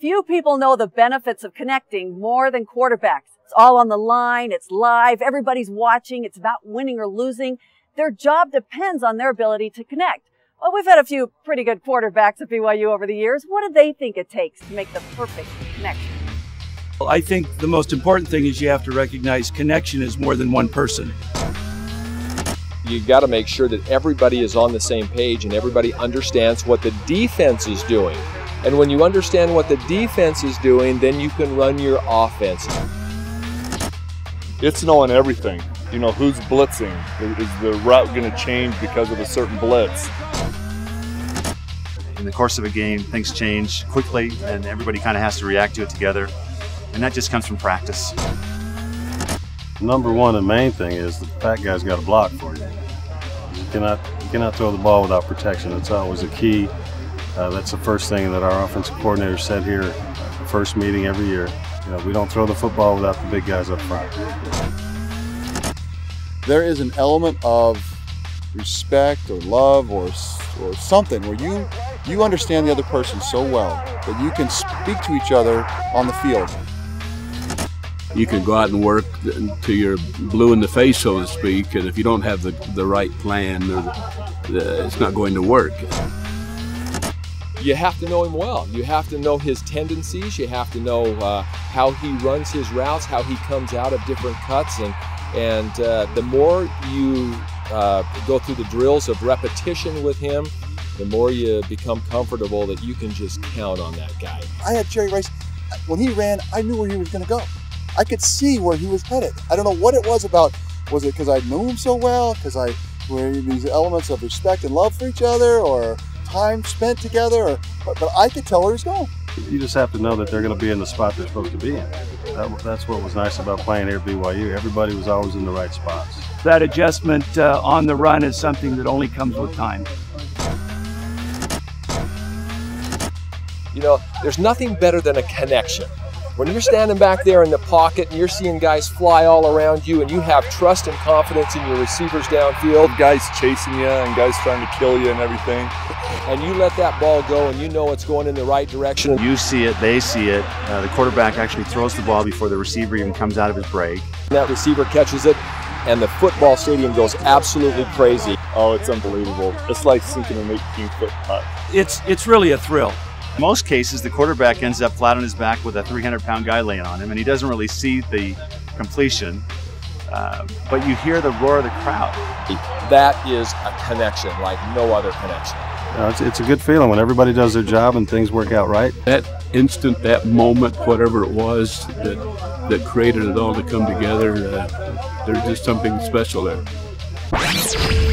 Few people know the benefits of connecting more than quarterbacks. It's all on the line. It's live. Everybody's watching. It's about winning or losing. Their job depends on their ability to connect. Well, we've had a few pretty good quarterbacks at BYU over the years. What do they think it takes to make the perfect connection? Well, I think the most important thing is you have to recognize connection is more than one person. you've got to make sure that everybody is on the same page and everybody understands what the defense is doing. And when you understand what the defense is doing, then you can run your offense. It's knowing everything. You know, who's blitzing? Is the route going to change because of a certain blitz? In the course of a game, things change quickly, and everybody kind of has to react to it together. And that just comes from practice. Number one and main thing is the fat guy's got a block for you. You cannot, you cannot throw the ball without protection. It's always a key. Uh, that's the first thing that our offensive coordinator said here, first meeting every year. You know, we don't throw the football without the big guys up front. There is an element of respect or love or or something where you you understand the other person so well that you can speak to each other on the field. You can go out and work to your blue in the face, so to speak, and if you don't have the, the right plan, the, the, it's not going to work. You have to know him well. You have to know his tendencies. You have to know uh, how he runs his routes, how he comes out of different cuts, and and uh, the more you uh, go through the drills of repetition with him, the more you become comfortable that you can just count on that guy. I had Jerry Rice, when he ran, I knew where he was going to go. I could see where he was headed. I don't know what it was about. Was it because I knew him so well? Because I were these elements of respect and love for each other, or time spent together? Or, but, but I could tell where he's going. You just have to know that they're going to be in the spot they're supposed to be in. That, that's what was nice about playing here at BYU. Everybody was always in the right spots. That adjustment uh, on the run is something that only comes with time. You know, there's nothing better than a connection. When you're standing back there in the pocket and you're seeing guys fly all around you and you have trust and confidence in your receivers downfield. Guys chasing you and guys trying to kill you and everything. And you let that ball go and you know it's going in the right direction. You see it, they see it. Uh, the quarterback actually throws the ball before the receiver even comes out of his break. That receiver catches it and the football stadium goes absolutely crazy. Oh, it's unbelievable. It's like sinking an 18 foot putt. It's, it's really a thrill. In most cases, the quarterback ends up flat on his back with a 300 pound guy laying on him, and he doesn't really see the completion. Uh, but you hear the roar of the crowd. That is a connection like no other connection. Uh, it's, it's a good feeling when everybody does their job and things work out right. That instant, that moment, whatever it was that that created it all to come together, uh, there's just something special there.